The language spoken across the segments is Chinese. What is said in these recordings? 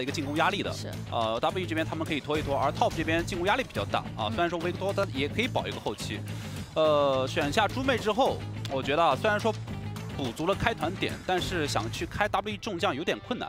的一个进攻压力的。是。呃，W 这边他们可以拖一拖，而 Top 这边进攻压力比较大啊。虽然说维克托他也可以保一个后期。呃，选下猪妹之后，我觉得啊虽然说补足了开团点，但是想去开 W 重将有点困难。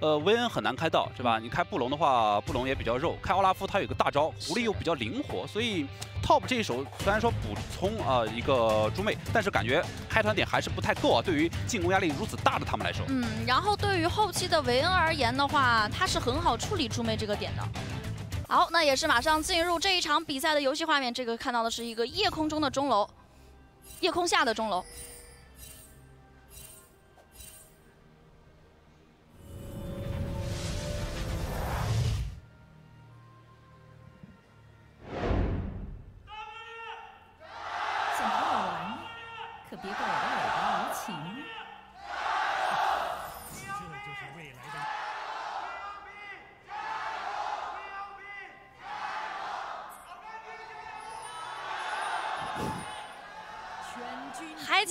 呃，维恩很难开到，是吧？你开布隆的话，布隆也比较肉。开奥拉夫他有个大招，狐狸又比较灵活，所以 Top 这一手虽然说补充啊一个猪妹，但是感觉开团点还是不太够啊。对于进攻压力如此大的他们来说，嗯，然后对于后期的维恩而言的话，他是很好处理猪妹这个点的。好，那也是马上进入这一场比赛的游戏画面。这个看到的是一个夜空中的钟楼，夜空下的钟楼。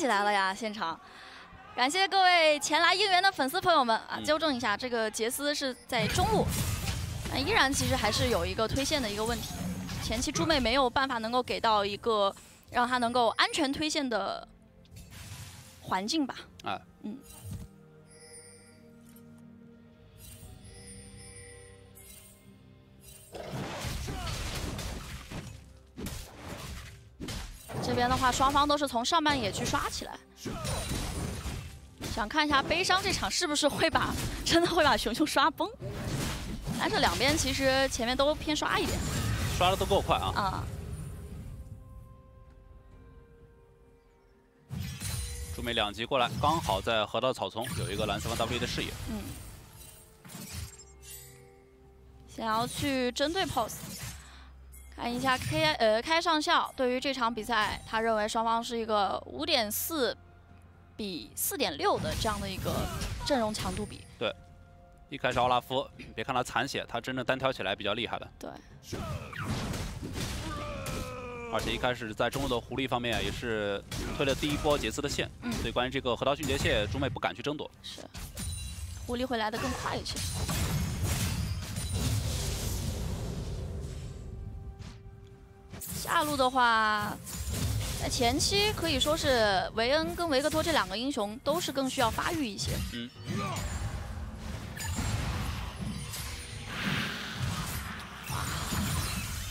来了呀！现场，感谢各位前来应援的粉丝朋友们啊！纠正一下，这个杰斯是在中路，那依然其实还是有一个推线的一个问题，前期猪妹没有办法能够给到一个让他能够安全推线的环境吧？啊，嗯。边的话，双方都是从上半野区刷起来，想看一下悲伤这场是不是会把真的会把熊熊刷崩。但是两边其实前面都偏刷一点，刷的都够快啊。啊。朱梅两级过来，刚好在河道草丛有一个蓝色方 W 的视野。嗯。想要去针对 pose。看一下 K 呃开上校对于这场比赛，他认为双方是一个五点四比四点六的这样的一个阵容强度比。对，一开始奥拉夫，别看他残血，他真正单挑起来比较厉害的。对。而且一开始在中路的狐狸方面也是推了第一波杰斯的线，所以关于这个河道迅捷蟹，中妹不敢去争夺。是，狐狸会来的更快一些。下路的话，在前期可以说是维恩跟维克托这两个英雄都是更需要发育一些。嗯。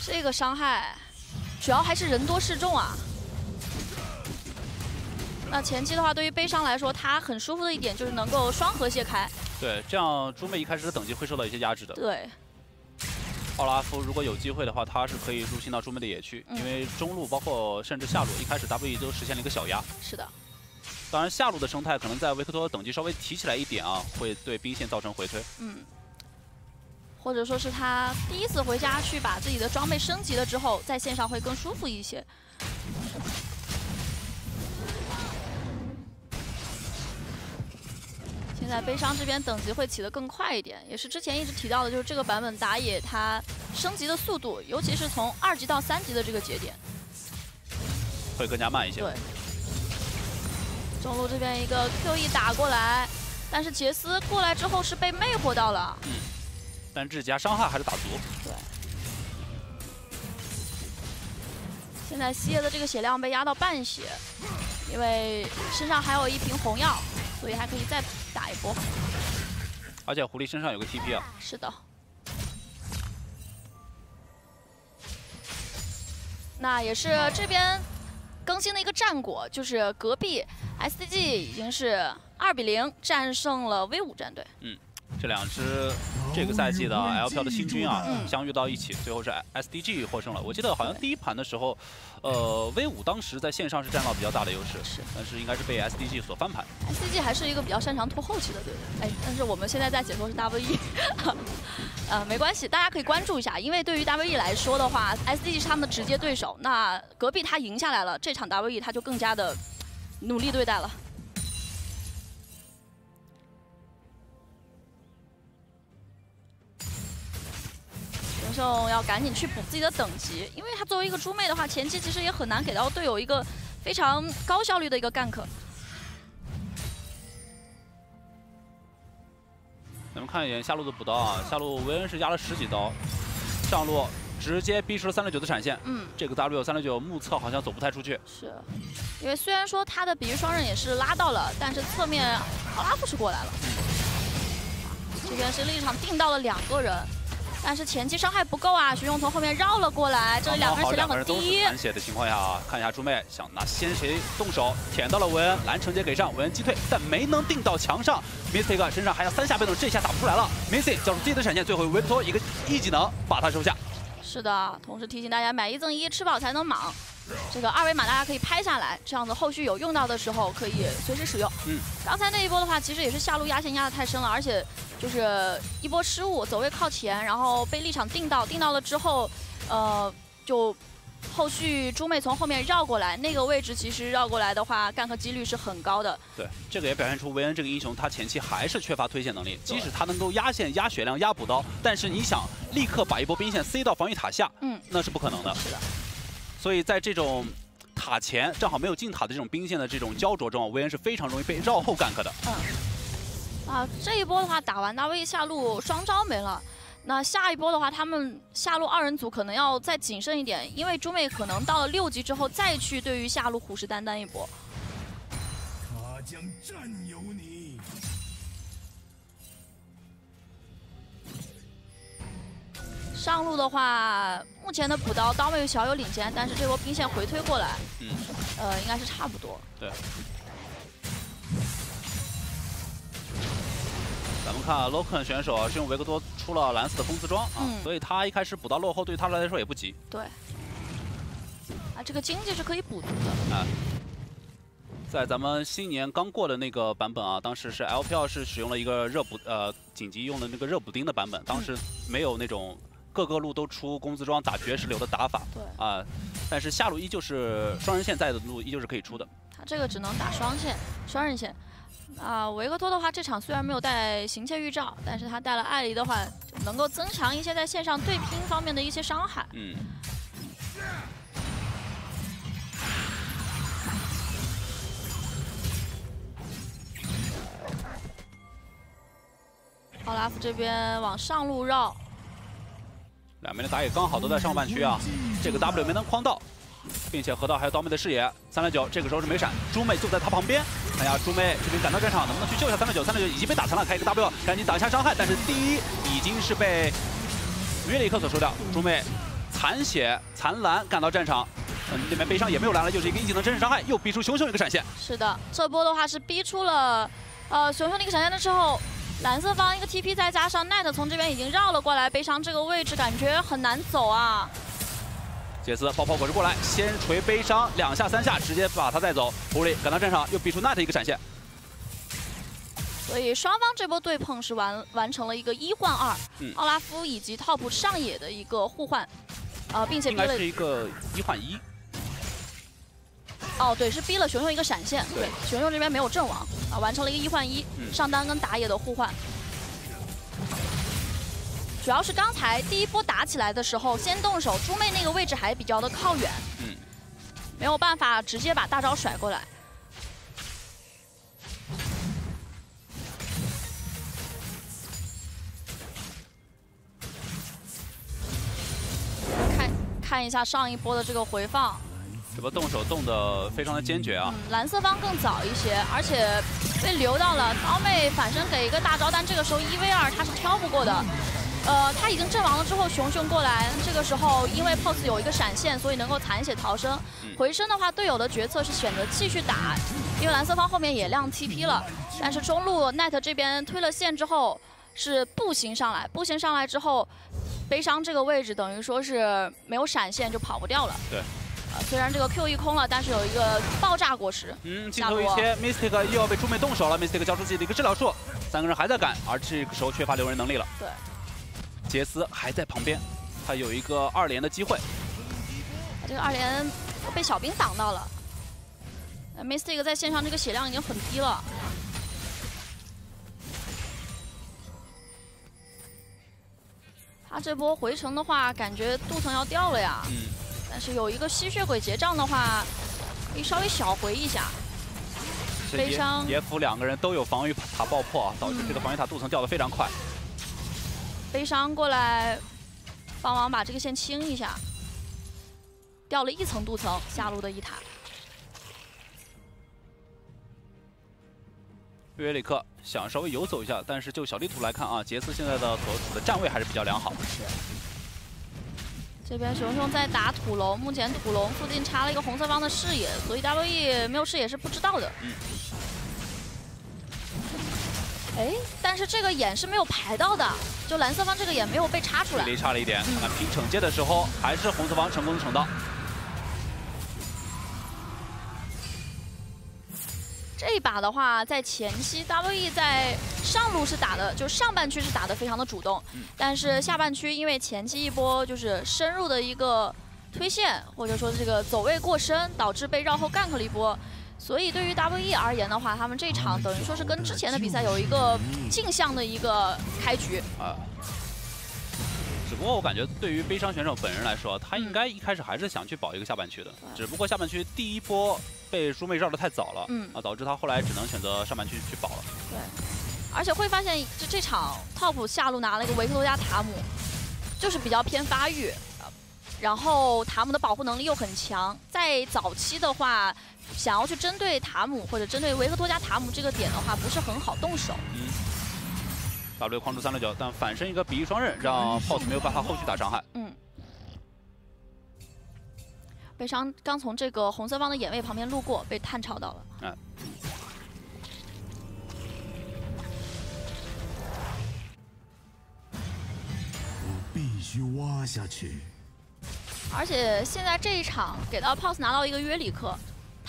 这个伤害主要还是人多势众啊。那前期的话，对于悲伤来说，他很舒服的一点就是能够双核卸开。对，这样猪妹一开始的等级会受到一些压制的。对。奥拉夫如果有机会的话，他是可以入侵到猪妹的野区，因为中路包括甚至下路一开始 WE 都实现了一个小压。是的。当然下路的生态可能在维克托等级稍微提起来一点啊，会对兵线造成回推。嗯。或者说是他第一次回家去把自己的装备升级了之后，在线上会更舒服一些。现在悲伤这边等级会起得更快一点，也是之前一直提到的，就是这个版本打野它升级的速度，尤其是从二级到三级的这个节点，会更加慢一些。对。中路这边一个 Q E 打过来，但是杰斯过来之后是被魅惑到了。嗯。但这家伤害还是打足。对。现在西耶的这个血量被压到半血，因为身上还有一瓶红药。所以还可以再打一波，而且狐狸身上有个 TP 啊。是的。那也是这边更新的一个战果，就是隔壁 SDG 已经是二比零战胜了 V 五战队。嗯。这两支这个赛季的 LPL 的新军啊，相遇到一起，最后是 SDG 获胜了。我记得好像第一盘的时候，呃，V 五当时在线上是占到比较大的优势，是，但是应该是被 SDG 所翻盘。SDG 还是一个比较擅长拖后期的队伍，哎，但是我们现在在解说是 WE，呃，没关系，大家可以关注一下，因为对于 WE 来说的话，SDG 是他们的直接对手，那隔壁他赢下来了，这场 WE 他就更加的努力对待了。要赶紧去补自己的等级，因为他作为一个猪妹的话，前期其实也很难给到队友一个非常高效率的一个 gank。咱们看一眼下路的补刀啊，下路维恩是压了十几刀，上路直接逼出了三六九的闪现。嗯，这个 W 三六九目测好像走不太出去。是，因为虽然说他的比喻双刃也是拉到了，但是侧面奥拉夫是过来了。这边是立场定到了两个人。但是前期伤害不够啊，徐勇从后面绕了过来，这里两个人血量很低。残血的情况下啊，看一下猪妹想拿先谁动手，舔到了文恩，蓝惩戒给上，文恩击退，但没能定到墙上。Mystic 身上还有三下被动，这下打不出来了。Missy 交出自己的闪现，最后维克托一个 E 技能把他收下。是的，同时提醒大家买一赠一，吃饱才能莽。这个二维码大家可以拍下来，这样子后续有用到的时候可以随时使用。嗯，刚才那一波的话，其实也是下路压线压的太深了，而且就是一波失误，走位靠前，然后被立场定到，定到了之后，呃，就后续猪妹从后面绕过来，那个位置其实绕过来的话，gank 几率是很高的。对，这个也表现出维恩这个英雄，他前期还是缺乏推线能力，即使他能够压线、压血量、压补刀，但是你想立刻把一波兵线塞到防御塔下，嗯，那是不可能的。是的。所以在这种塔前正好没有进塔的这种兵线的这种焦灼中，维恩是非常容易被绕后 gank 的。嗯。啊，这一波的话打完大卫下路双招没了，那下一波的话他们下路二人组可能要再谨慎一点，因为猪妹可能到了六级之后再去对于下路虎视眈眈一波。他将占有你。上路的话，目前的补刀刀妹小有领先，但是这波兵线回推过来，嗯，呃，应该是差不多。对。咱们看 Loken 选手啊，是用维克多出了蓝色的风刺装啊，所以他一开始补刀落后，对他来说也不急。对。啊，这个经济是可以补足的。啊。在咱们新年刚过的那个版本啊，当时是 LPL 是使用了一个热补呃紧急用的那个热补丁的版本，当时没有那种。各个路都出工资装打绝世流的打法，对啊，但是下路依旧是双人线在的路依旧是可以出的。他这个只能打双线，双人线。啊，维克托的话，这场虽然没有带行窃预兆，但是他带了艾黎的话，能够增强一些在线上对拼方面的一些伤害。嗯。奥拉夫这边往上路绕。两边的打野刚好都在上半区啊，这个 W 没能框到，并且河道还有刀妹的视野，三六九这个时候是没闪，猪妹就在他旁边，哎呀猪妹这边赶到战场能不能去救一下三六九，三六九已经被打残了，开一个 W 赶紧挡一下伤害，但是第一已经是被约里克所收掉，猪妹残血残蓝赶到战场，嗯，那边悲伤也没有蓝了，又是一个一技能真实伤害，又逼出熊熊一个闪现，是的，这波的话是逼出了呃熊熊的一个闪现的时候。蓝色方一个 TP，再加上 Net 从这边已经绕了过来，悲伤这个位置感觉很难走啊。杰斯爆破果实过来，先锤悲伤两下三下，直接把他带走。狐狸赶到战场，又逼出 Net 一个闪现。所以双方这波对碰是完完成了一个一换二，奥拉夫以及 Top 上野的一个互换，呃，并且应该是一个一换一。哦，对，是逼了熊熊一个闪现。对，熊熊这边没有阵亡啊，完成了一个一换一，上单跟打野的互换。主要是刚才第一波打起来的时候，先动手，猪妹那个位置还比较的靠远，嗯，没有办法直接把大招甩过来。看看一下上一波的这个回放。这波动手动的非常的坚决啊！蓝色方更早一些，而且被留到了刀妹反身给一个大招，但这个时候一 v 二他是挑不过的。呃，他已经阵亡了之后，熊熊过来，这个时候因为 pose 有一个闪现，所以能够残血逃生。回身的话，队友的决策是选择继续打，因为蓝色方后面也亮 TP 了。但是中路 net 这边推了线之后是步行上来，步行上来之后，悲伤这个位置等于说是没有闪现就跑不掉了。对。虽然这个 Q 一空了，但是有一个爆炸果实。嗯，镜头一切，Mystic 又要被猪妹动手了。Mystic 交出自己的一个治疗术，三个人还在赶，而这个时候缺乏留人能力了。对，杰斯还在旁边，他有一个二连的机会。这个二连被小兵挡到了。Mistake 在线上这个血量已经很低了。他这波回城的话，感觉镀层要掉了呀。嗯。但是有一个吸血鬼结账的话，可以稍微小回一下。悲伤。野辅两个人都有防御塔爆破，导致这个防御塔镀层掉的非常快。悲伤过来帮忙把这个线清一下，掉了一层镀层，下路的一塔。约里克想稍微游走一下，但是就小地图来看啊，杰斯现在的所处的站位还是比较良好。这边熊熊在打土龙，目前土龙附近插了一个红色方的视野，所以 W E 没有视野是不知道的。嗯。哎，但是这个眼是没有排到的，就蓝色方这个眼没有被插出来。距离差了一点，看拼惩戒的时候，还是红色方成功的惩到。这一把的话，在前期 W E 在上路是打的，就上半区是打的非常的主动，但是下半区因为前期一波就是深入的一个推线，或者说这个走位过深，导致被绕后 gank 了一波，所以对于 W E 而言的话，他们这场等于说是跟之前的比赛有一个镜像的一个开局啊。只不过我感觉对于悲伤选手本人来说，他应该一开始还是想去保一个下半区的，只不过下半区第一波。被猪妹绕的太早了，嗯啊，导致他后来只能选择上半区去保了。对，而且会发现，这这场 TOP 下路拿了一个维克多加塔姆，就是比较偏发育，然后塔姆的保护能力又很强，在早期的话，想要去针对塔姆或者针对维克多加塔姆这个点的话，不是很好动手。嗯。W 框住三六九，但反身一个比翼双刃，让 POS 没有办法后续打伤害。嗯。悲伤刚从这个红色方的眼位旁边路过，被探抄到了。哎。我必须挖下去。而且现在这一场给到 POS 拿到一个约里克，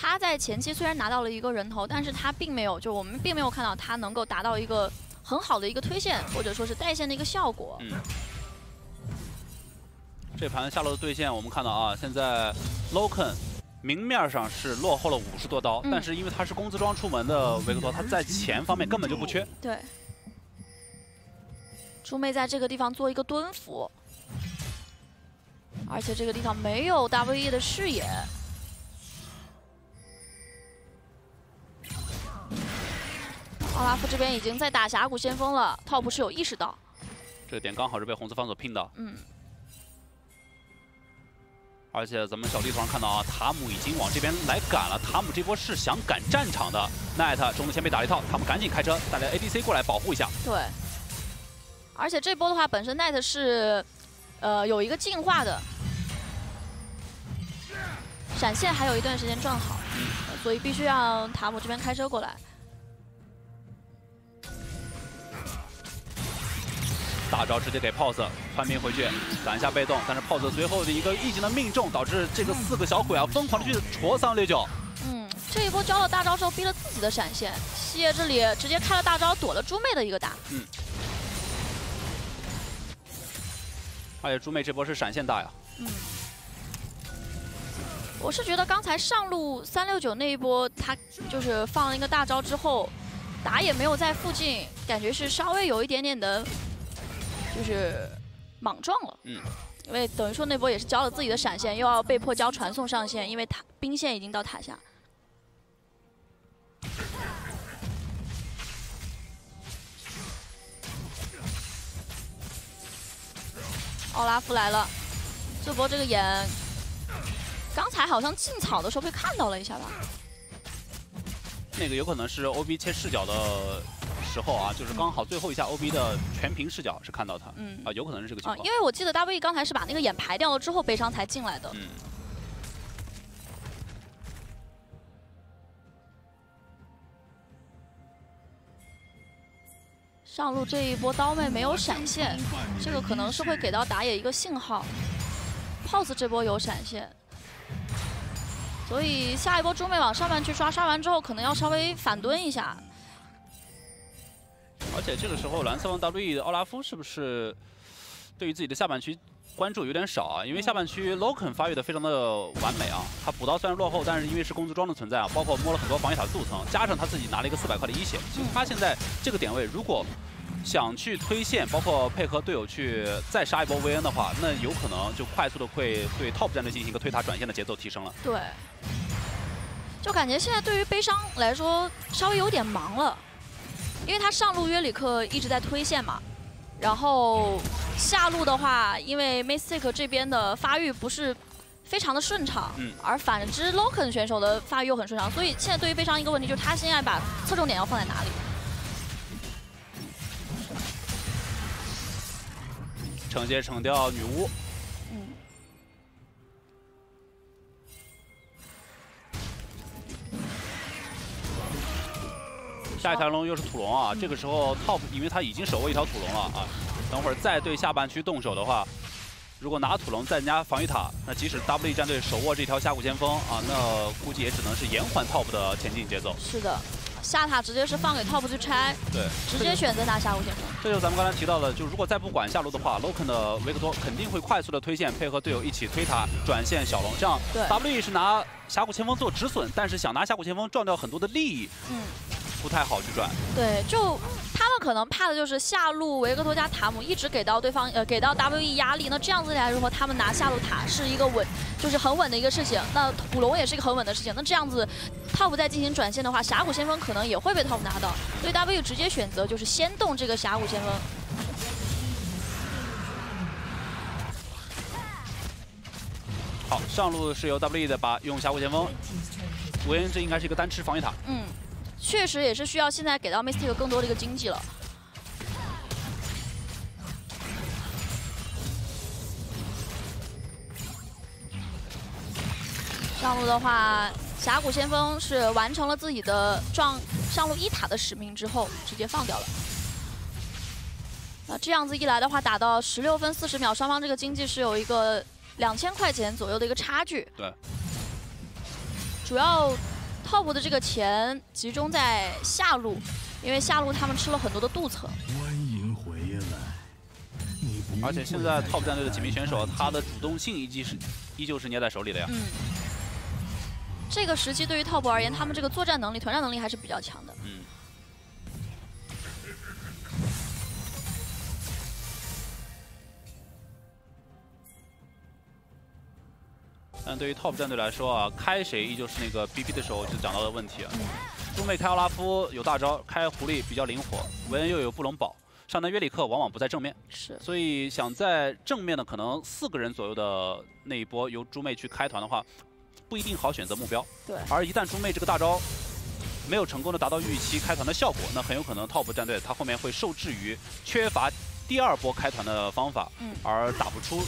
他在前期虽然拿到了一个人头，但是他并没有，就我们并没有看到他能够达到一个很好的一个推线或者说是带线的一个效果。嗯。这盘下路的对线，我们看到啊，现在 Loken 明面上是落后了五十多刀，但是因为他是工资装出门的维克多，他在钱方面根本就不缺。对。猪妹在这个地方做一个蹲伏，而且这个地方没有 W E 的视野。奥拉夫这边已经在打峡谷先锋了，TOP 是有意识到。这个点刚好是被红色方所拼到。嗯。而且咱们小地图上看到啊，塔姆已经往这边来赶了。塔姆这波是想赶战场的。奈特中路先被打了一套，塔姆赶紧开车带来 ADC 过来保护一下。对。而且这波的话，本身奈特是呃有一个进化的闪现，还有一段时间撞好，所以必须让塔姆这边开车过来。大招直接给 POS 穿兵回去，攒一下被动，但是 POS 随后的一个一技能命中，导致这个四个小鬼啊疯狂的去戳三六九。嗯，这一波交了大招之后，逼了自己的闪现，西野这里直接开了大招躲了猪妹的一个打。嗯。而且猪妹这波是闪现大呀。嗯。我是觉得刚才上路三六九那一波，他就是放了一个大招之后，打野没有在附近，感觉是稍微有一点点的。就是莽撞了，嗯，因为等于说那波也是交了自己的闪现，又要被迫交传送上线，因为塔兵线已经到塔下。奥拉夫来了，这波这个眼，刚才好像进草的时候被看到了一下吧？那个有可能是 OB 切视角的。时候啊，就是刚好最后一下 O B 的全屏视角是看到他，嗯啊，有可能是这个情况。因为我记得 W E 刚才是把那个眼排掉了之后，悲伤才进来的。嗯。上路这一波刀妹没有闪现，这个可能是会给到打野一个信号。POS 这波有闪现，所以下一波猪妹往上半去刷，刷完之后可能要稍微反蹲一下。而且这个时候蓝色方 W E 的奥拉夫是不是对于自己的下半区关注有点少啊？因为下半区 Loken 发育的非常的完美啊，他补刀虽然落后，但是因为是工资装的存在啊，包括摸了很多防御塔的镀层，加上他自己拿了一个四百块的一血，其实他现在这个点位如果想去推线，包括配合队友去再杀一波 VN 的话，那有可能就快速的会对 Top 战队进行一个推塔转线的节奏提升了。对，就感觉现在对于悲伤来说稍微有点忙了。因为他上路约里克一直在推线嘛，然后下路的话，因为 Mystic 这边的发育不是非常的顺畅，嗯而反之 Loken 选手的发育又很顺畅，所以现在对于悲伤一个问题就是他现在把侧重点要放在哪里？惩戒惩掉女巫，嗯，下一条龙又是土龙啊！这个时候 Top 因为他已经手握一条土龙了啊，等会儿再对下半区动手的话，如果拿土龙再加防御塔，那即使 W 战队手握这条峡谷先锋啊，那估计也只能是延缓 Top 的前进节奏。是的，下塔直接是放给 Top 去拆，对，直接选择拿下路先锋。这就是咱们刚才提到的，就如果再不管下路的话，Loken 的维克多肯定会快速的推线，配合队友一起推塔转线小龙。这样 W E 是拿峡谷前锋做止损，但是想拿峡谷前锋赚掉很多的利益，嗯，不太好去转。对，就他们可能怕的就是下路维克托加塔姆一直给到对方呃给到 WE 压力，那这样子来说，他们拿下路塔是一个稳，就是很稳的一个事情。那土龙也是一个很稳的事情。那这样子 Top 在进行转线的话，峡谷先锋可能也会被 Top 拿到，所以 WE 直接选择就是先动这个峡谷先锋。好，上路是由 WE 的把用峡谷先锋，维恩这应该是一个单吃防御塔。嗯，确实也是需要现在给到 Mystic 更多的一个经济了。上路的话，峡谷先锋是完成了自己的撞上路一塔的使命之后，直接放掉了。那这样子一来的话，打到十六分四十秒，双方这个经济是有一个两千块钱左右的一个差距。对，主要 top 的这个钱集中在下路，因为下路他们吃了很多的镀层。欢迎回来。你而且现在 Top 战队的几名选手，他的主动性依旧是依旧是捏在手里的呀。嗯，这个时期对于 top 而言，他们这个作战能力、团战能力还是比较强的。嗯。但对于 Top 战队来说啊，开谁依旧是那个 BP 的时候就讲到的问题啊。中妹开奥拉夫有大招，开狐狸比较灵活，维恩又有布隆堡，上单约里克往往不在正面，是，所以想在正面的可能四个人左右的那一波由猪妹去开团的话，不一定好选择目标。对而一旦猪妹这个大招没有成功的达到预期开团的效果，那很有可能 Top 战队他后面会受制于缺乏第二波开团的方法，嗯而打不出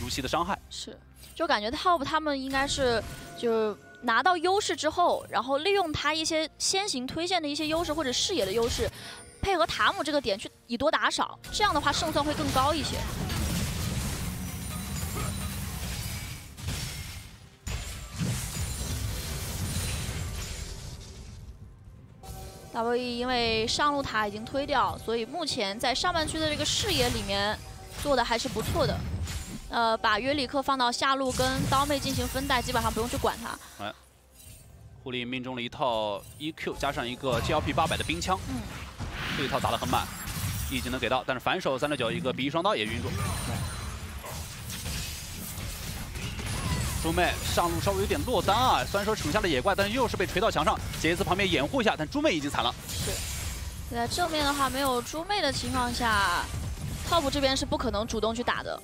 如期的伤害。是，就感觉 top 他们应该是就拿到优势之后，然后利用他一些先行推线的一些优势或者视野的优势，配合塔姆这个点去以多打少，这样的话胜算会更高一些。WE 因为上路塔已经推掉，所以目前在上半区的这个视野里面做的还是不错的。呃，把约里克放到下路跟刀妹进行分带，基本上不用去管他。哎狐狸命中了一套 EQ 加上一个 GLP 八百的冰枪，嗯，这一套打得很满，一技能给到，但是反手三六九一个比翼双刀也晕住。猪妹上路稍微有点落单啊，虽然说惩下了野怪，但是又是被锤到墙上，杰斯旁边掩护一下，但猪妹已经惨了。是，在正面的话没有猪妹的情况下，top 这边是不可能主动去打的，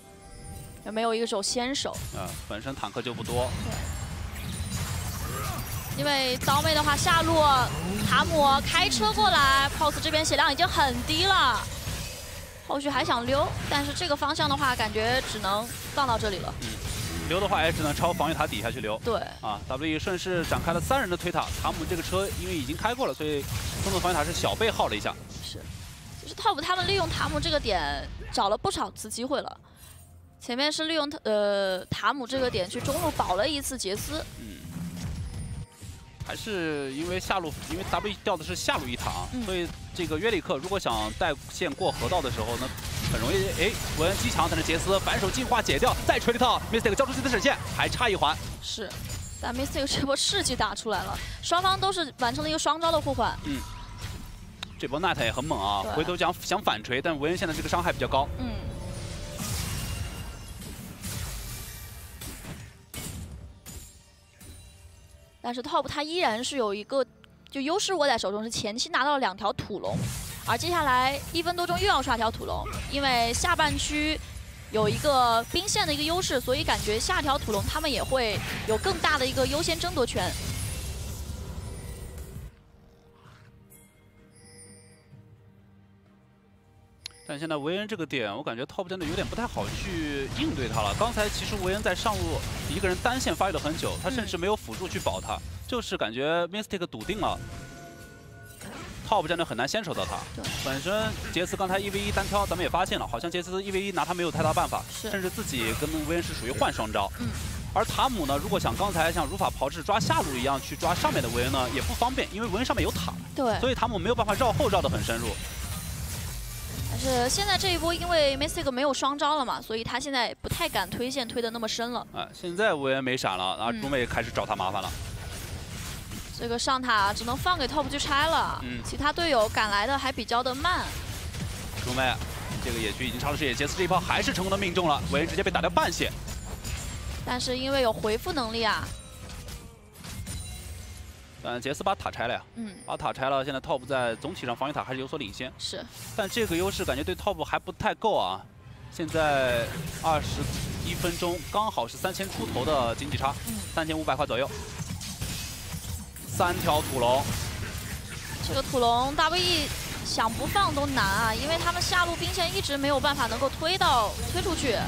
也没有一个手先手。啊，本身坦克就不多，因为刀妹的话下路塔姆开车过来，POS 这边血量已经很低了，后续还想溜，但是这个方向的话感觉只能放到这里了。嗯溜的话也只能朝防御塔底下去溜。对，啊，W 顺势展开了三人的推塔，塔姆这个车因为已经开过了，所以中路防御塔是小被耗了一下。是，就是 top 他们利用塔姆这个点找了不少次机会了。前面是利用呃塔姆这个点去中路保了一次杰斯，嗯，还是因为下路，因为 W 掉的是下路一塔啊，嗯所以这个约里克如果想带线过河道的时候呢，很容易哎，文恩机强，但是杰斯反手进化解掉，再锤了一套，Mistake 交出去的闪现，还差一环。是，但 mistake 这波士气打出来了，双方都是完成了一个双招的互换。嗯这波娜塔也很猛啊，回头想想反锤，但文恩现在这个伤害比较高。嗯，但是 Top 他依然是有一个就优势握在手中，是前期拿到了两条土龙，而接下来一分多钟又要刷条土龙，因为下半区有一个兵线的一个优势，所以感觉下条土龙他们也会有更大的一个优先争夺权。但现在维恩这个点，我感觉 TOP 战队有点不太好去应对他了。刚才其实维恩在上路一个人单线发育了很久，他甚至没有辅助去保他，就是感觉 Mystic 笃定了 TOP 战队很难先手到他。本身杰斯刚才一 v 一单挑，咱们也发现了，好像杰斯一 v 一拿他没有太大办法，甚至自己跟维恩是属于换双招。嗯。而塔姆呢，如果想刚才像如法炮制抓下路一样去抓上面的维恩呢，也不方便，因为维恩上面有塔。对。所以塔姆没有办法绕后绕的很深入。但是现在这一波，因为 Mystic 没有双招了嘛，所以他现在不太敢推线推的那么深了。啊，现在维恩没闪了，然后猪妹开始找他麻烦了。这个上塔只能放给 Top 去拆了，嗯，其他队友赶来的还比较的慢。猪妹，这个野区已经插了视野，杰斯这一炮还是成功的命中了，维恩直接被打掉半血。但是因为有回复能力啊。嗯，杰斯把塔拆了呀，嗯，把塔拆了，现在 TOP 在总体上防御塔还是有所领先，是，但这个优势感觉对 TOP 还不太够啊。现在二十一分钟，刚好是三千出头的经济差，三千五百块左右，三条土龙，这个土龙 WE 想不放都难啊，因为他们下路兵线一直没有办法能够推到推出去，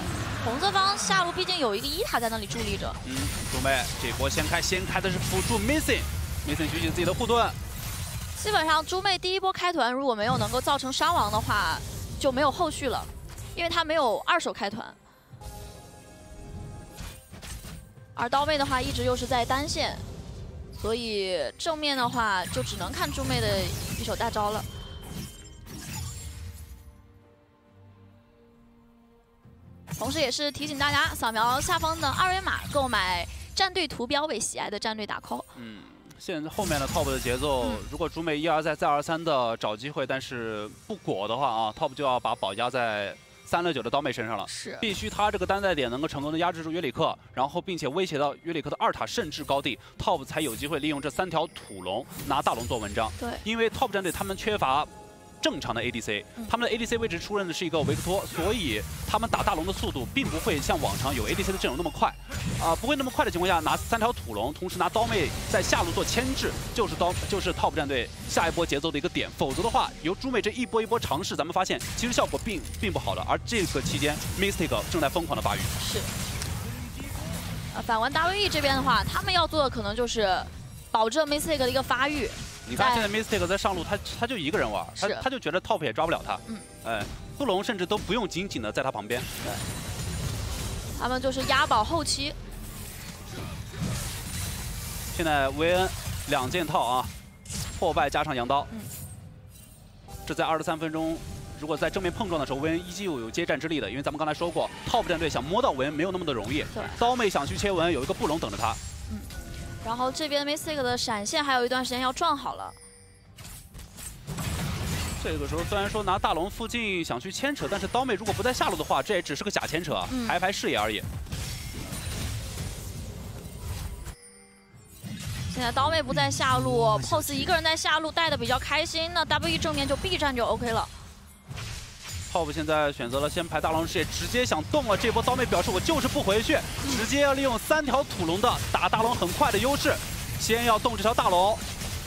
红色方下路毕竟有一个一塔在那里伫立着。嗯，准备这波先开，先开的是辅助 Missing。梅森举起自己的护盾，基本上猪妹第一波开团如果没有能够造成伤亡的话，就没有后续了，因为他没有二手开团。而刀妹的话一直又是在单线，所以正面的话就只能看猪妹的一手大招了。同时，也是提醒大家扫描下方的二维码购买战队图标，为喜爱的战队打 call。嗯。现在后面的 top 的节奏，如果竹美一而再再而三的找机会，但是不果的话啊，top 就要把宝压在三六九的刀妹身上了。是，必须他这个单带点能够成功的压制住约里克，然后并且威胁到约里克的二塔甚至高地，top 才有机会利用这三条土龙拿大龙做文章。对，因为 top 战队他们缺乏。正常的 ADC，他们的 ADC 位置出任的是一个维克托，所以他们打大龙的速度并不会像往常有 ADC 的阵容那么快，啊，不会那么快的情况下拿三条土龙，同时拿刀妹在下路做牵制，就是刀就是 TOP 战队下一波节奏的一个点。否则的话，由猪妹这一波一波尝试，咱们发现其实效果并并不好的。而这个期间，Mystic 正在疯狂的发育。是。啊，反观 WE 这边的话，他们要做的可能就是保证 Mystic 的一个发育。你看现在 Mistake 在上路，他他就一个人玩，他他就觉得 Top 也抓不了他。嗯。哎，布隆甚至都不用紧紧的在他旁边。对。他们就是押宝后期。现在维恩两件套啊，破败加上羊刀。嗯。这在二十三分钟，如果在正面碰撞的时候，维恩依旧有接战之力的，因为咱们刚才说过，Top 战队想摸到维恩没有那么的容易。对。刀妹想去切文，有一个布隆等着他。嗯。然后这边 Mystic 的闪现还有一段时间要撞好了。这个时候虽然说拿大龙附近想去牵扯，但是刀妹如果不在下路的话，这也只是个假牵扯，排排视野而已。现在刀妹不在下路，POS 一个人在下路带的比较开心，那 WE 正面就 B 站就 OK 了。TOP 现在选择了先排大龙视野，直接想动了。这波刀妹表示我就是不回去，直接要利用三条土龙的打大龙很快的优势，先要动这条大龙，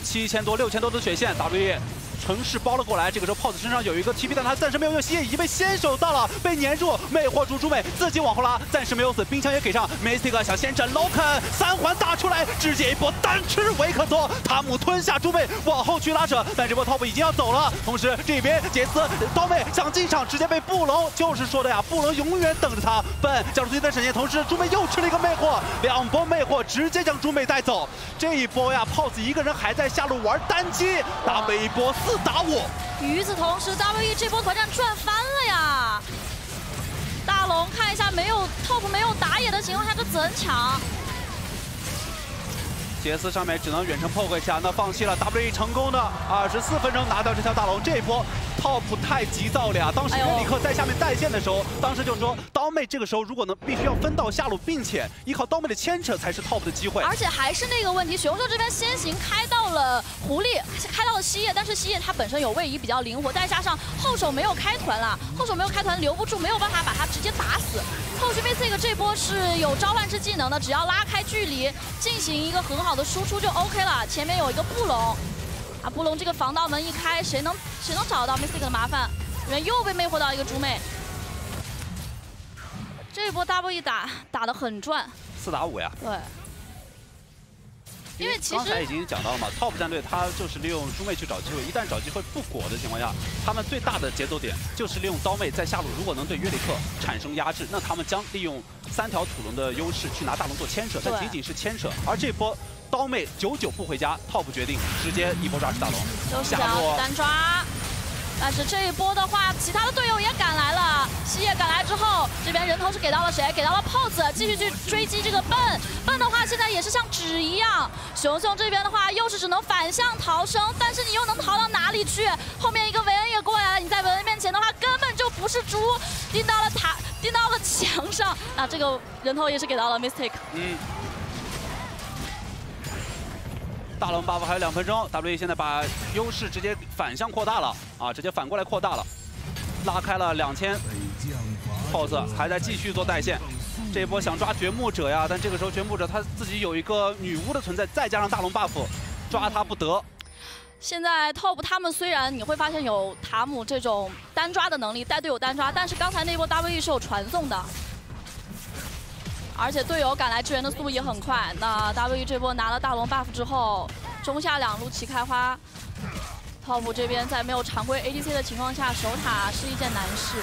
七千多六千多的血线，WE。城市包了过来，这个时候 POS 身上有一个 TP，但他暂时没有用，吸已经被先手到了，被粘住，魅惑住朱美，自己往后拉，暂时没有死，冰枪也给上，Mystic 想先斩 Loken，三环打出来，直接一波单吃维克托，塔姆吞下朱美，往后去拉扯，但这波 TOP 已经要走了，同时这边杰斯刀妹想进场，直接被布隆，就是说的呀，布隆永远等着他，笨，交出自己的闪现，同时朱美又吃了一个魅惑，两波魅惑直接将朱美带走，这一波呀，POS 一个人还在下路玩单机，打了一波。四打我。与此同时，WE 这波团战赚翻了呀！大龙看一下，没有 TOP 没有打野的情况下，这怎抢？杰斯上面只能远程 poke 一下，那放弃了。WE 成功的二十四分钟拿到这条大龙，这一波 TOP 太急躁了呀！当时约里克在下面带线的时候，当时就是说刀妹这个时候如果能必须要分到下路，并且依靠刀妹的牵扯才是 TOP 的机会。而且还是那个问题，熊熊这边先行开到。了狐狸，开到了西叶，但是西叶它本身有位移比较灵活，再加上后手没有开团了，后手没有开团留不住，没有办法把它直接打死。后续 Mistake 这波是有召唤师技能的，只要拉开距离进行一个很好的输出就 OK 了。前面有一个布隆，啊布隆这个防盗门一开，谁能谁能找到 Mistake 的麻烦？这边又被魅惑到一个猪妹。这一波 W E 打打的很赚，四打五呀。对。因为其实刚才已经讲到了嘛，TOP 战队他就是利用猪妹去找机会，一旦找机会不果的情况下，他们最大的节奏点就是利用刀妹在下路，如果能对约里克产生压制，那他们将利用三条土龙的优势去拿大龙做牵扯，但仅仅是牵扯。而这波刀妹久久不回家，TOP 决定直接一波抓吃大龙，下路单抓。但是这一波的话，其他的队友也赶来了。西野赶来之后，这边人头是给到了谁？给到了 POSE，继续去追击这个笨笨的话，现在也是像纸一样。熊熊这边的话，又是只能反向逃生，但是你又能逃到哪里去？后面一个维恩也过来了，你在维恩面前的话，根本就不是猪，钉到了塔，钉到了墙上。那这个人头也是给到了 Mistake。嗯。大龙 buff 还有两分钟，W E 现在把优势直接反向扩大了啊，直接反过来扩大了，拉开了两千。pose 还在继续做带线，这一波想抓掘墓者呀，但这个时候掘墓者他自己有一个女巫的存在，再加上大龙 buff，抓他不得。现在 top 他们虽然你会发现有塔姆这种单抓的能力带队友单抓，但是刚才那波 W E 是有传送的。而且队友赶来支援的速度也很快。那 W E 这波拿了大龙 buff 之后，中下两路齐开花。Top 这边在没有常规 ADC 的情况下守塔是一件难事。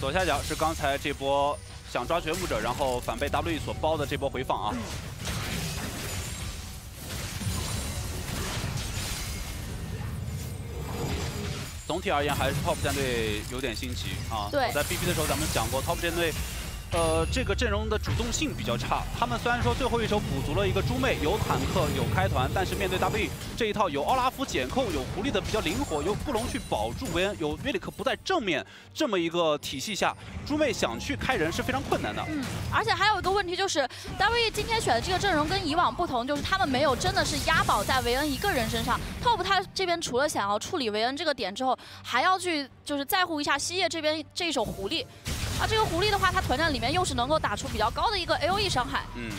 左下角是刚才这波想抓掘墓者，然后反被 W E 所包的这波回放啊。总体而言，还是 TOP 战队有点心急啊。对，在 BP 的时候咱们讲过，TOP 战队。呃，这个阵容的主动性比较差。他们虽然说最后一手补足了一个猪妹，有坦克，有开团，但是面对 W 这一套有奥拉夫减控，有狐狸的比较灵活，有布隆去保住维恩，有约里克不在正面这么一个体系下，猪妹想去开人是非常困难的。嗯，而且还有一个问题就是 W 今天选的这个阵容跟以往不同，就是他们没有真的是押宝在维恩一个人身上。TOP 他这边除了想要处理维恩这个点之后，还要去就是在乎一下西叶这边这一手狐狸。啊，这个狐狸的话，它团战里面又是能够打出比较高的一个 A O E 伤害。嗯。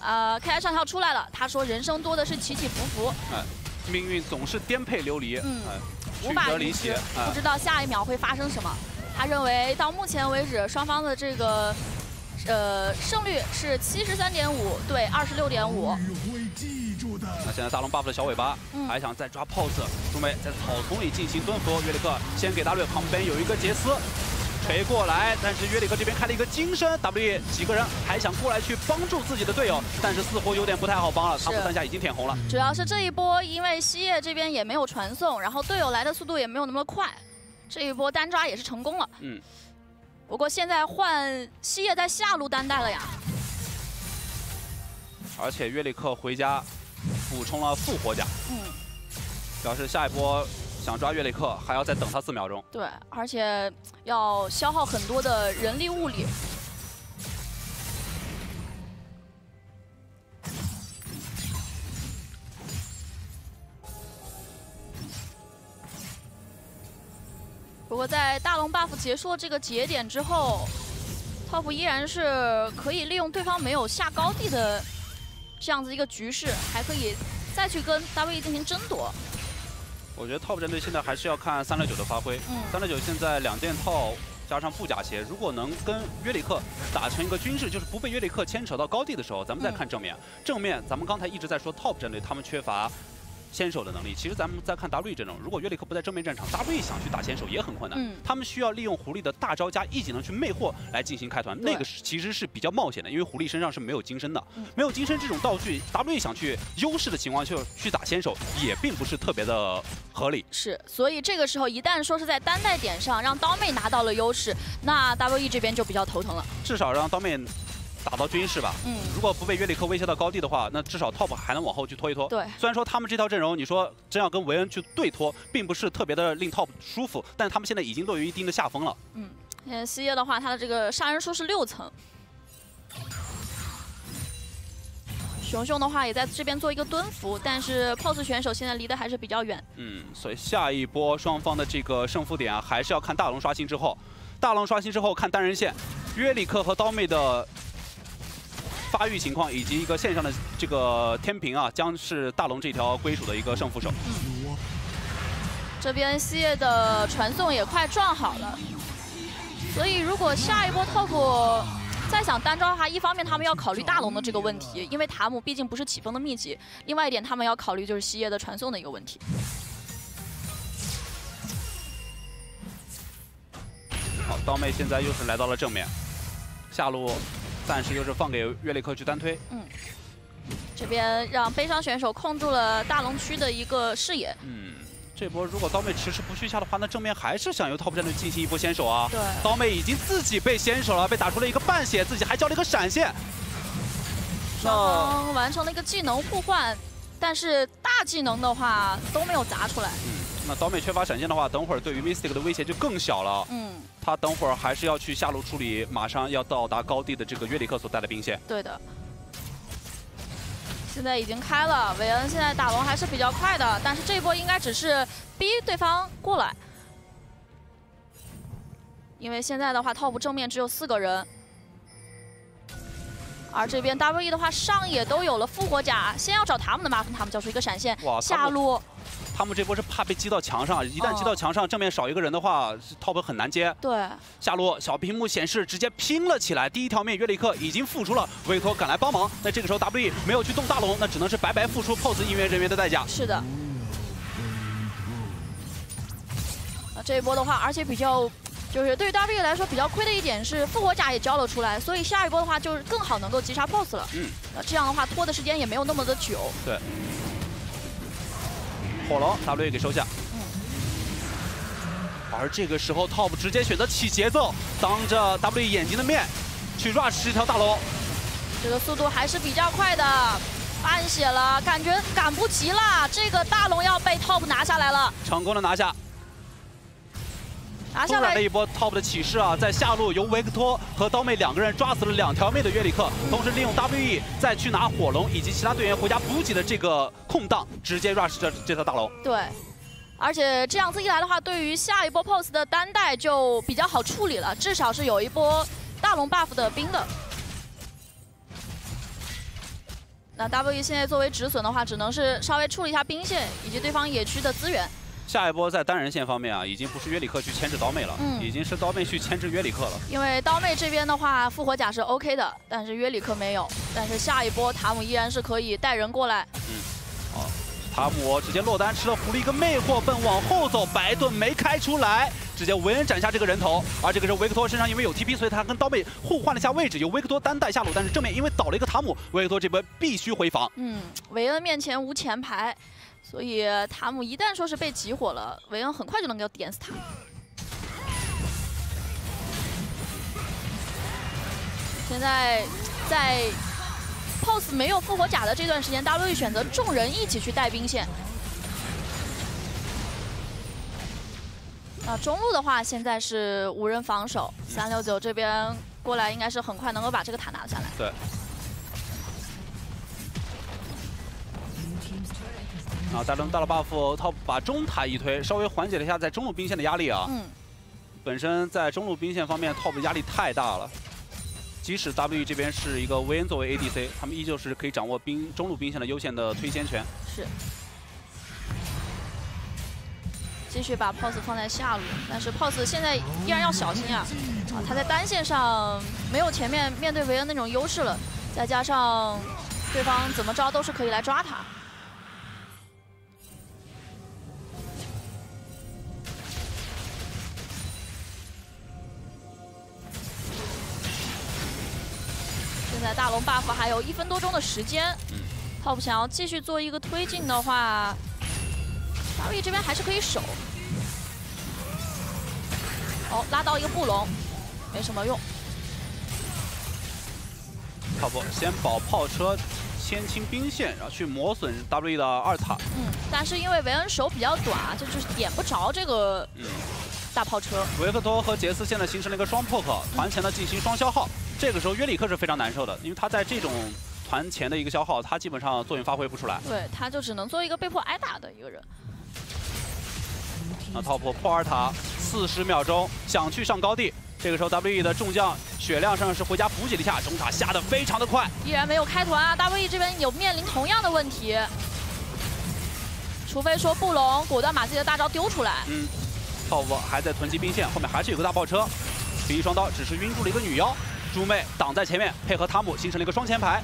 呃，K I 上校出来了，他说人生多的是起起伏伏。哎，命运总是颠沛流离。嗯。无法理解，不知道下一秒会发生什么。他认为到目前为止，双方的这个呃胜率是七十三点五对二十六点五。那现在大龙 buff 的小尾巴，还想再抓 pose，朱梅在草丛里进行蹲伏。约里克先给 W 旁边有一个杰斯。锤过来，但是约里克这边开了一个金身，W 几个人还想过来去帮助自己的队友，但是似乎有点不太好帮了。他们三下已经舔红了。主要是这一波，因为西叶这边也没有传送，然后队友来的速度也没有那么快，这一波单抓也是成功了。嗯。不过现在换西叶在下路单带了呀。而且约里克回家补充了复活甲。嗯。表示下一波。想抓约里克，还要再等他四秒钟。对，而且要消耗很多的人力物力。不过在大龙 buff 结束这个节点之后，TOP 依然是可以利用对方没有下高地的这样子一个局势，还可以再去跟 WE 进行争夺。我觉得 TOP 战队现在还是要看三六九的发挥。三六九现在两件套加上布甲鞋，如果能跟约里克打成一个均势，就是不被约里克牵扯到高地的时候，咱们再看正面。正面咱们刚才一直在说 TOP 战队他们缺乏。先手的能力，其实咱们再看 W 阵容，如果约里克不在正面战场，W 想去打先手也很困难。嗯，他们需要利用狐狸的大招加 E 技能去魅惑来进行开团，那个是其实是比较冒险的，因为狐狸身上是没有金身的，没有金身这种道具，W 想去优势的情况下去打先手也并不是特别的合理。是，所以这个时候一旦说是在单带点上让刀妹拿到了优势，那 W E 这边就比较头疼了。至少让刀妹。打到军事吧？嗯，如果不被约里克威胁到高地的话，那至少 TOP 还能往后去拖一拖。对，虽然说他们这套阵容，你说真要跟维恩去对拖，并不是特别的令 TOP 舒服，但他们现在已经落于一定的下风了。嗯，现在 C 叶的话，他的这个杀人数是六层。熊熊的话也在这边做一个蹲伏，但是 POS 选手现在离得还是比较远。嗯，所以下一波双方的这个胜负点啊，还是要看大龙刷新之后，大龙刷新之后看单人线，约里克和刀妹的发育情况以及一个线上的这个天平啊，将是大龙这条归属的一个胜负手。这边西叶的传送也快撞好了，所以如果下一波 TOP 再想单招的话，一方面他们要考虑大龙的这个问题，因为塔姆毕竟不是起风的秘籍；另外一点，他们要考虑就是西叶的传送的一个问题。好，刀妹现在又是来到了正面，下路暂时又是放给约里克去单推。嗯，这边让悲伤选手控住了大龙区的一个视野。嗯。这波如果刀妹迟迟不去下的话，那正面还是想由 TOP 战队进行一波先手啊。对，刀妹已经自己被先手了，被打出了一个半血，自己还交了一个闪现。双方完成了一个技能互换，但是大技能的话都没有砸出来。嗯，那刀妹缺乏闪现的话，等会儿对于 Mystic 的威胁就更小了。嗯，他等会儿还是要去下路处理，马上要到达高地的这个约里克所带的兵线。对的。现在已经开了，韦恩现在打龙还是比较快的，但是这一波应该只是逼对方过来，因为现在的话，TOP 正面只有四个人，而这边 WE 的话上野都有了复活甲，先要找他们的 buff，他们交出一个闪现，下路。他们这波是怕被击到墙上，一旦击到墙上，正面少一个人的话，top 很难接。对，下路小屏幕显示直接拼了起来。第一条命约里克已经付出了，委托赶来帮忙。那这个时候 W E 没有去动大龙，那只能是白白付出 POS 应援人员的代价。是的。那这一波的话，而且比较就是对于 W 来说比较亏的一点是复活甲也交了出来，所以下一波的话就是更好能够击杀 POSS 了。嗯。那这样的话拖的时间也没有那么的久。对。火龙 W 给收下，而这个时候 Top 直接选择起节奏，当着 W 眼睛的面去 rush 这条大龙，这个速度还是比较快的，半血了，感觉赶不及了，这个大龙要被 Top 拿下来了，成功的拿下。突然了一波 top 的起势啊，在下路由维克托和刀妹两个人抓死了两条妹的约里克，同时利用 we 再去拿火龙以及其他队员回家补给的这个空档，直接 rush 这这条大龙。对，而且这样子一来的话，对于下一波 pose 的单带就比较好处理了，至少是有一波大龙 buff 的兵的。那 we 现在作为止损的话，只能是稍微处理一下兵线以及对方野区的资源。下一波在单人线方面啊，已经不是约里克去牵制刀妹了，已经是刀妹去牵制约里克了。因为刀妹这边的话，复活甲是 OK 的，但是约里克没有。但是下一波塔姆依然是可以带人过来。嗯，好，塔姆直接落单吃了狐狸一个魅惑奔往后走，白盾没开出来，直接维恩斩下这个人头。而这个时候维克托身上因为有 TP，所以他跟刀妹互换了一下位置，由维克托单带下路，但是正面因为倒了一个塔姆，维克托这波必须回防。嗯，维恩面前无前排。所以塔姆一旦说是被集火了，维恩很快就能够点死他。现在在 POS 没有复活甲的这段时间，W 选择众人一起去带兵线。那中路的话，现在是无人防守，三六九这边过来应该是很快能够把这个塔拿下来。对。啊，大龙大了 buff，他把中塔一推，稍微缓解了一下在中路兵线的压力啊。嗯。本身在中路兵线方面，top 压力太大了。即使 W 这边是一个维恩作为 ADC，他们依旧是可以掌握兵中路兵线的优先的推先权。是。继续把 POS 放在下路，但是 POS 现在依然要小心啊！啊，他在单线上没有前面面对维恩那种优势了，再加上对方怎么着都是可以来抓他。在大龙 buff 还有一分多钟的时间嗯，top 想要继续做一个推进的话，大卫这边还是可以守。哦，拉到一个布隆，没什么用。top 先保炮车，先清兵线，然后去磨损 W 的二塔。嗯，但是因为维恩手比较短，就就是点不着这个大炮车。维克托和杰斯现在形成了一个双 poke，团前呢进行双消耗。这个时候约里克是非常难受的，因为他在这种团团前的一个消耗，他基本上作用发挥不出来。对，他就只能做一个被迫挨打的一个人。那 top 破尔塔四十秒钟想去上高地，这个时候 WE 的众将血量上是回家补给了一下，中塔下的非常的快，依然没有开团啊！WE 这边有面临同样的问题，除非说布隆果断把自己的大招丢出来。嗯，top 还在囤积兵线，后面还是有个大炮车，比翼双刀只是晕住了一个女妖，猪妹挡在前面，配合塔姆形成了一个双前排，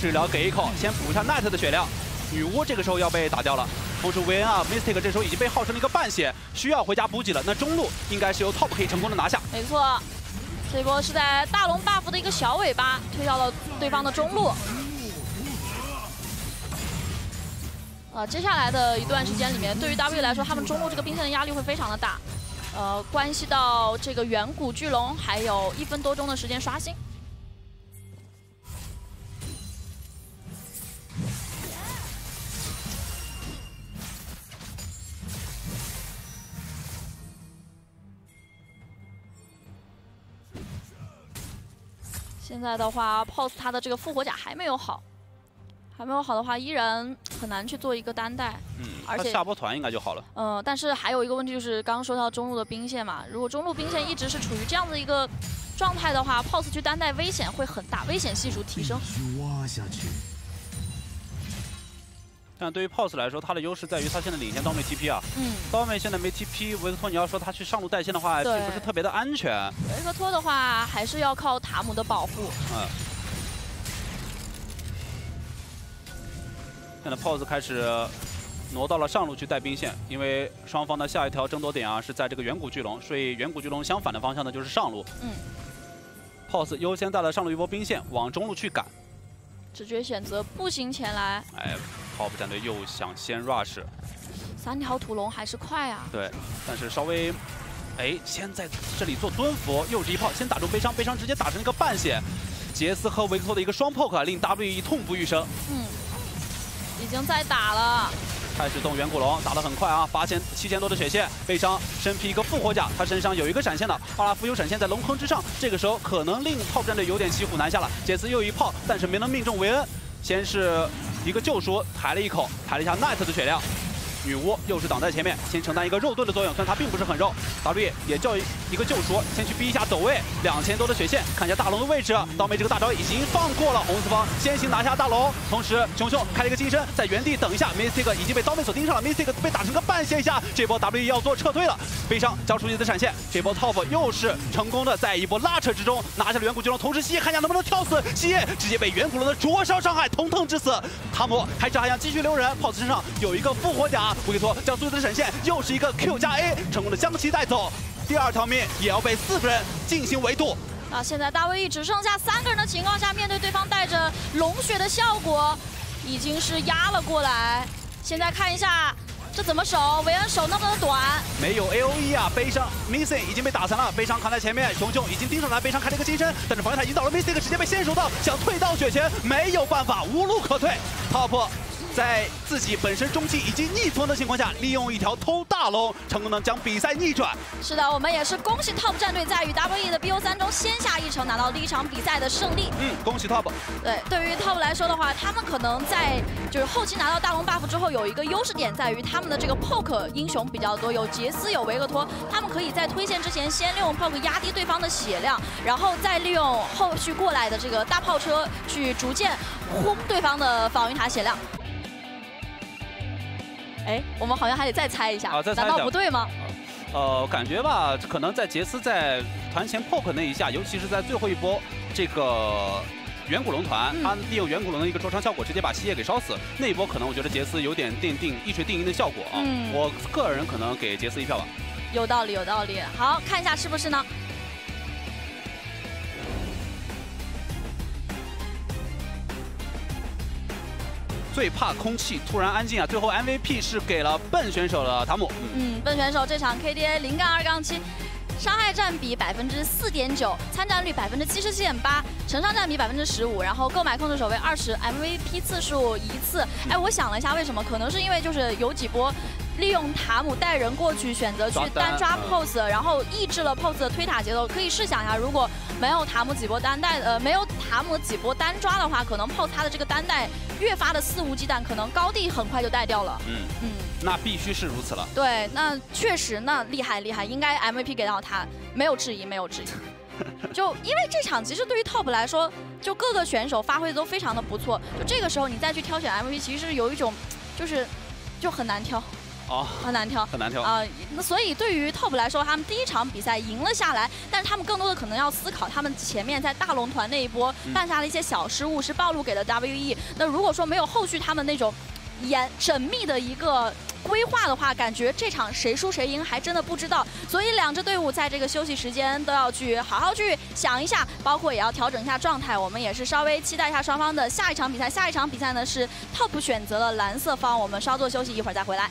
治疗给一口，先补一下奈特的血量，女巫这个时候要被打掉了。同时，维恩啊，Mystic 这时候已经被耗成了一个半血，需要回家补给了。那中路应该是由 Top 可以成功的拿下。没错，这波是在大龙 buff 的一个小尾巴推到了对方的中路。呃，接下来的一段时间里面，对于 W 来说，他们中路这个兵线的压力会非常的大，呃，关系到这个远古巨龙还有一分多钟的时间刷新。现在的话，pose 他的这个复活甲还没有好，还没有好的话，依然很难去做一个单带。嗯，而且下波团应该就好了。嗯，但是还有一个问题就是，刚刚说到中路的兵线嘛，如果中路兵线一直是处于这样的一个状态的话，POS 去单带危险会很大，危险系数提升。挖下去。但对于 POS 来说，他的优势在于他现在领先刀妹 TP 啊。嗯。刀妹现在没 TP，维克托你要说他去上路带线的话，并不是特别的安全。维克托的话，还是要靠塔姆的保护。嗯。现在 POS 开始挪到了上路去带兵线，因为双方的下一条争夺点啊是在这个远古巨龙，所以远古巨龙相反的方向呢就是上路。嗯。POS 优先带了上路一波兵线，往中路去赶。直觉选择步行前来。哎。，POP 战队又想先 rush，三条土龙还是快啊？对，但是稍微，哎，先在这里做蹲伏，又是一炮，先打中悲伤，悲伤直接打成一个半血。杰斯和维克托的一个双 poke 令 WE 痛不欲生。嗯，已已经在打了。开始动远古龙，打得很快啊，八千七千多的血线，悲伤身披一个复活甲，他身上有一个闪现的，奥拉夫有闪现在龙坑之上，这个时候可能令炮战队有点骑虎难下了。杰斯又一炮，但是没能命中维恩，先是。一个救赎，抬了一口，抬了一下奈特的血量。女巫又是挡在前面，先承担一个肉盾的作用，虽然她并不是很肉。W 也叫一个救赎，先去逼一下走位，两千多的血线，看一下大龙的位置。刀妹这个大招已经放过了红四方，先行拿下大龙。同时，熊熊开了一个金身，在原地等一下。Mystic 已经被刀妹所盯上了，Mystic 被打成个半血下，这波 W E 要做撤退了。悲伤交出自己的闪现，这波 Top 又是成功的在一波拉扯之中拿下了远古巨龙。同时，西看一下能不能跳死，西直接被远古龙的灼烧伤害疼痛致死。塔姆还是还想继续留人，POS 身上有一个复活甲。维克托将所有的闪现，又是一个 Q 加 A，成功的将其带走。第二条命也要被四个人进行围堵。啊，现在大卫只剩下三个人的情况下，面对对方带着龙血的效果，已经是压了过来。现在看一下这怎么守，维恩手那么的短，没有 A O E 啊，悲伤 Missing 已经被打残了，悲伤扛在前面，熊熊已经盯上来，悲伤开了一个金身，但是防御塔已经到了，Missing 直接被先手到，想退到血前没有办法，无路可退，Top。在自己本身中期已经逆风的情况下，利用一条偷大龙，成功的将比赛逆转。是的，我们也是恭喜 Top 战队在与 WE 的 BO 三中先下一城，拿到第一场比赛的胜利。嗯，恭喜 Top。对，对于 Top 来说的话，他们可能在就是后期拿到大龙 buff 之后，有一个优势点在于他们的这个 poke 英雄比较多，有杰斯，有维克托，他们可以在推线之前先利用 poke 压低对方的血量，然后再利用后续过来的这个大炮车去逐渐轰对方的防御塔血量。哎，我们好像还得再猜一下，难道不对吗？呃，感觉吧，可能在杰斯在团前 poke 那一下，尤其是在最后一波这个远古龙团，他利用远古龙的一个灼伤效果，直接把西叶给烧死。那一波可能我觉得杰斯有点奠定一锤定音的效果啊。我个人可能给杰斯一票吧。有道理，有道理。好看一下是不是呢？最怕空气突然安静啊！最后 MVP 是给了笨选手的塔姆。嗯，笨选手这场 KDA 零杠二杠七，伤害占比百分之四点九，参战率百分之七十七点八，成伤占比百分之十五，然后购买控制守卫二十，MVP 次数一次。哎，我想了一下，为什么？可能是因为就是有几波。利用塔姆带人过去，选择去单抓 POS，然后抑制了 POS 的推塔节奏。可以试想一下，如果没有塔姆几波单带，呃，没有塔姆几波单抓的话，可能 POS 他的这个单带越发的肆无忌惮，可能高地很快就带掉了。嗯嗯，那必须是如此了。对，那确实，那厉害厉害，应该 MVP 给到他，没有质疑，没有质疑。就因为这场其实对于 TOP 来说，就各个选手发挥的都非常的不错，就这个时候你再去挑选 MVP，其实是有一种，就是就很难挑。哦，很难挑，很难挑啊！那所以对于 TOP 来说，他们第一场比赛赢了下来，但是他们更多的可能要思考，他们前面在大龙团那一波犯下了一些小失误是暴露给了 WE。那如果说没有后续他们那种严缜密的一个规划的话，感觉这场谁输谁赢还真的不知道。所以两支队伍在这个休息时间都要去好好去想一下，包括也要调整一下状态。我们也是稍微期待一下双方的下一场比赛。下一场比赛呢是 TOP 选择了蓝色方，我们稍作休息，一会儿再回来。